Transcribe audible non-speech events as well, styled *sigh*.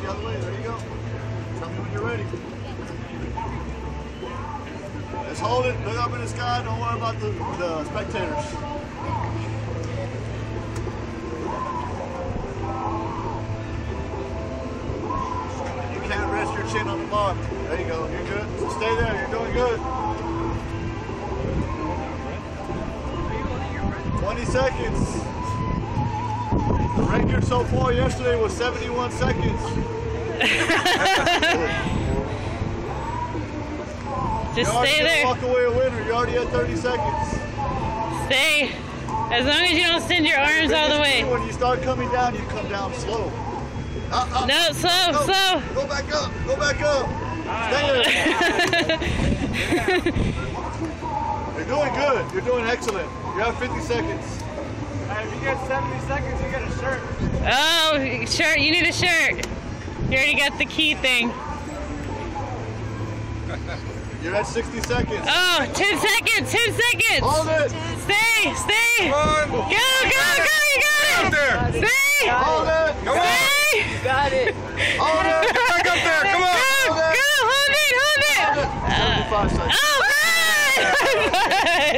the other way. There you go. Tell me when you're ready. Just hold it. Look up in the sky. Don't worry about the, the spectators. You can't rest your chin on the mark. There you go. You're good. So stay there. You're doing good. 20 seconds. Record so far yesterday was 71 seconds. *laughs* Just stay there. Walk away a winner. You're already at 30 seconds. Stay. As long as you don't send your arms all the way. When you start coming down, you come down slow. Uh, uh, No, slow, no. slow. Go back up. Go back up. Stay there. *laughs* You're doing good. You're doing excellent. You have 50 seconds. Hey, if you get 70 seconds, you get a shirt. Oh, shirt. You need a shirt. You already got the key thing. *laughs* You're at 60 seconds. Oh, 10 seconds. 10 seconds. Hold it. Stay, stay. Come on. Go, go, go. You got it. Up it. there. Stay. Hold it. Come on. Stay. Got it. Hold it. Back up there. Come on. Go, go. Hold it, hold it. Uh, 75 seconds. Oh, *laughs* *laughs*